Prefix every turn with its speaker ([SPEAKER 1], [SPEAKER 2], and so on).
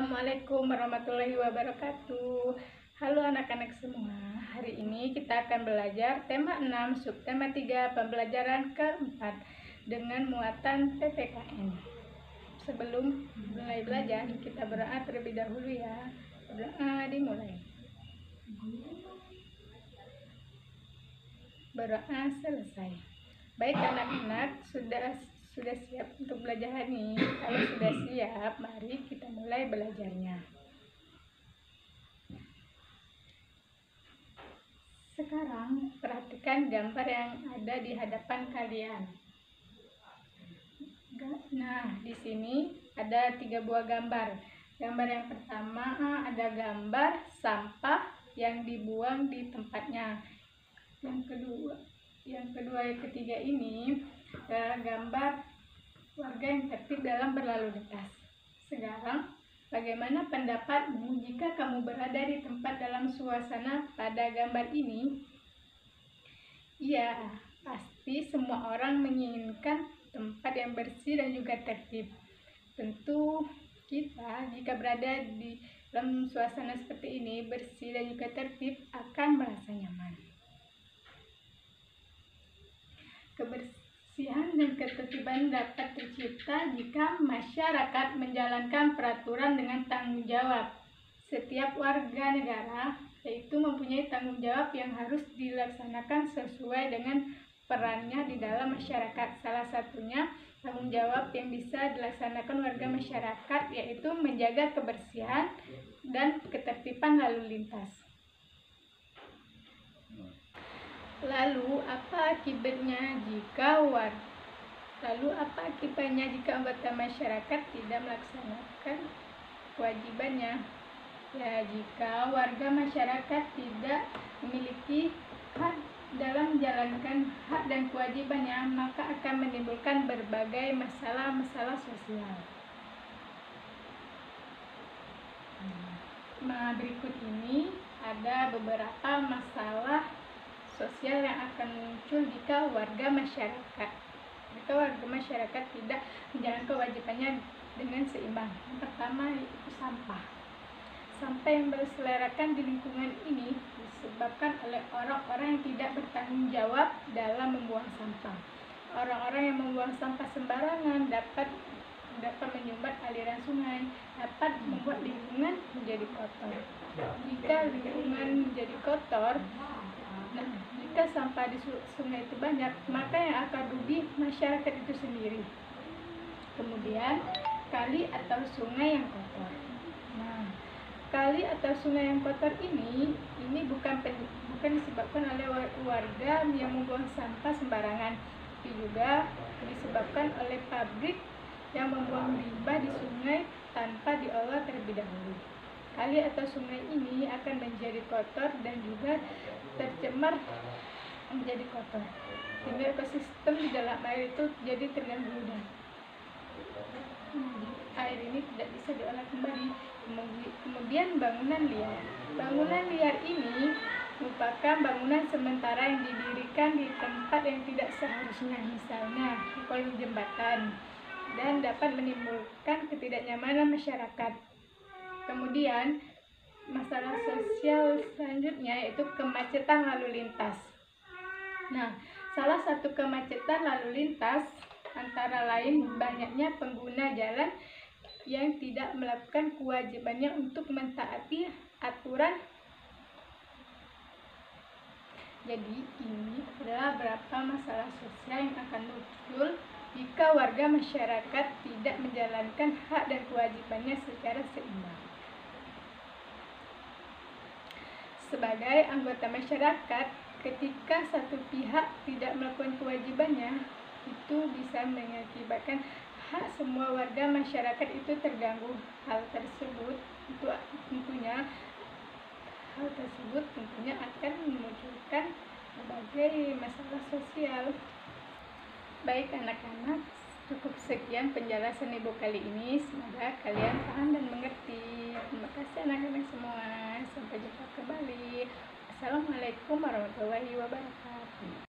[SPEAKER 1] Assalamualaikum warahmatullahi wabarakatuh. Halo anak-anak semua. Hari ini kita akan belajar tema 6 subtema 3 pembelajaran keempat Dengan muatan PPKN Sebelum mulai belajar kita berdoa terlebih dahulu ya. Berdoa dimulai. Berdoa selesai. Baik anak-anak sudah sudah siap untuk belajar ini? Kalau sudah siap, mari kita mulai belajarnya. Sekarang perhatikan gambar yang ada di hadapan kalian. Nah, di sini ada tiga buah gambar. Gambar yang pertama ada gambar sampah yang dibuang di tempatnya. Yang kedua, yang kedua yang ketiga ini adalah gambar warga yang tertib dalam berlalu lintas. Sekarang, bagaimana pendapatmu jika kamu berada di tempat dalam suasana pada gambar ini? Iya, pasti semua orang menginginkan tempat yang bersih dan juga tertib. Tentu kita jika berada di dalam suasana seperti ini, bersih dan juga tertib akan merasa nyaman. Kebersihan dan ketertiban dapat tercipta jika masyarakat menjalankan peraturan dengan tanggung jawab. Setiap warga negara yaitu mempunyai tanggung jawab yang harus dilaksanakan sesuai dengan perannya di dalam masyarakat. Salah satunya tanggung jawab yang bisa dilaksanakan warga masyarakat yaitu menjaga kebersihan dan ketertiban lalu lintas. Lalu apa akibatnya jika war Lalu apa akibatnya jika anggota masyarakat tidak melaksanakan kewajibannya? Ya, jika warga masyarakat tidak memiliki hak dalam menjalankan hak dan kewajibannya, maka akan menimbulkan berbagai masalah-masalah sosial. Nah, berikut ini ada beberapa masalah sosial yang akan muncul jika warga masyarakat jika warga masyarakat tidak menjalankan kewajibannya dengan seimbang. Yang pertama itu sampah. Sampah yang berselerakan di lingkungan ini disebabkan oleh orang-orang yang tidak bertanggung jawab dalam membuang sampah. Orang-orang yang membuang sampah sembarangan dapat dapat menyumbat aliran sungai, dapat membuat lingkungan menjadi kotor. Jika lingkungan menjadi kotor, nah, jika sampah di sungai itu banyak, maka yang akan rugi masyarakat itu sendiri. Kemudian, kali atau sungai yang kotor. Nah, kali atau sungai yang kotor ini, ini bukan bukan disebabkan oleh warga yang membuang sampah sembarangan, tapi juga disebabkan oleh pabrik membuang limbah di sungai tanpa diolah terlebih dahulu. Kali atau sungai ini akan menjadi kotor dan juga tercemar menjadi kotor sehingga ekosistem di dalam air itu jadi terganggu dan hmm, air ini tidak bisa diolah kembali. Kemudian bangunan liar. Bangunan liar ini merupakan bangunan sementara yang didirikan di tempat yang tidak seharusnya misalnya kolong jembatan dan dapat menimbulkan ketidaknyamanan masyarakat kemudian masalah sosial selanjutnya yaitu kemacetan lalu lintas. Nah, salah satu kemacetan lalu lintas antara lain banyaknya pengguna jalan yang tidak melakukan kewajibannya untuk mentaati aturan. Jadi, ini adalah beberapa masalah sosial yang akan muncul jika warga masyarakat tidak menjalankan hak dan kewajibannya secara seimbang. Sebagai anggota masyarakat, ketika satu pihak tidak melakukan kewajibannya, itu bisa mengakibatkan hak semua warga masyarakat itu terganggu. Hal tersebut itu tentunya hal tersebut tentunya akan memunculkan berbagai masalah sosial. Baik anak-anak, cukup sekian penjelasan ibu kali ini. Semoga kalian paham dan mengerti. Terima kasih anak-anak semua. Sampai jumpa kembali. Assalamualaikum warahmatullahi wabarakatuh.